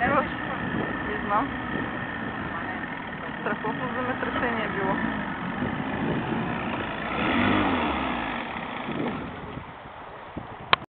Е, Не знам. Страхотно земетресение.